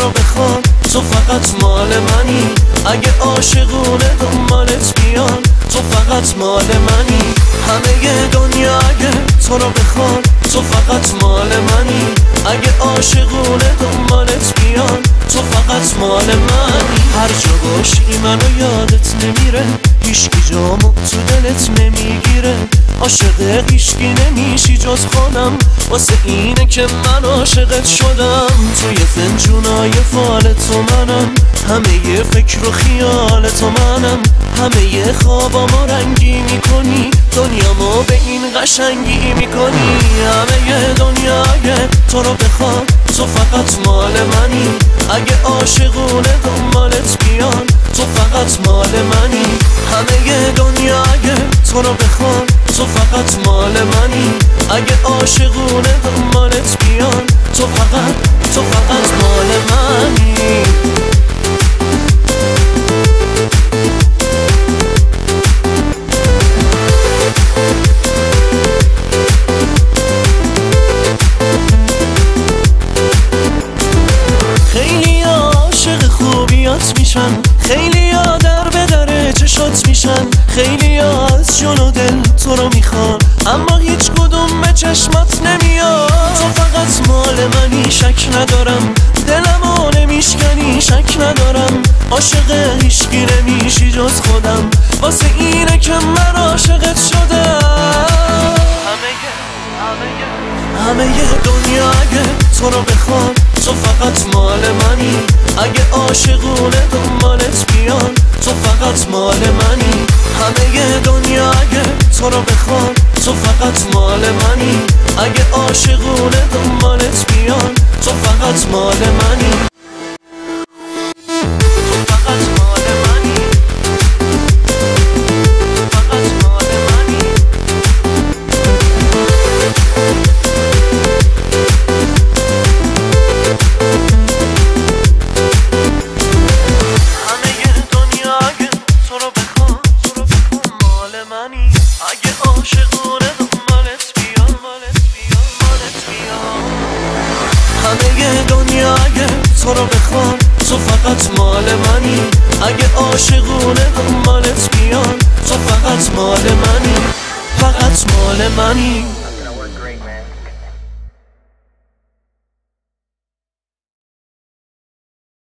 رو بخوان تو فقط مال منی. اگه عاشقونه دنبالت بیان تو فقط مال منی. همه دنیا اگه تو رو بخوان تو فقط مال منی. اگه عاشقونه دنبالت بیان تو فقط مال منی. هر جا باشی منو یادت نمیره. هیشکی جامو تو دلت نمی‌گیره. عاشق هیشکی نمیشی جز خودم. واسه اینه که من عاشقت شدم. توی فنجونای فال تو منم. همه فکر و خیال تو منم. همه خوابامو رنگی می‌کنی. دنیامو به این قشنگی می‌کنی. همه دنیای تو رو بخواد تو فقط مال منی. اگه عاشقونه دنبالت بیان. تو فقط مال منی. همه دنیای تو رو بخوان. تو فقط مال منی. اگه عاشقونه عاشق هیچکی نمیشی جز خودم. واسه اینه که من عاشقت شدم. همه دنیا اگه تو رو بخوان تو فقط مال منی. اگه عاشقونه دنبالت بیان تو فقط مال منی. همه دنیا اگه تو رو بخوان تو فقط مال منی. اگه عاشقونه دنبالت بیان تو فقط مال منی. عاشقونه دنبالت بیان مالت بیان مالت بیان همه دنیا اگه تو رو بخوان تو فقط مال منی. اگه عاشقونه دنبالت بیان تو فقط مال منی. فقط مال منی.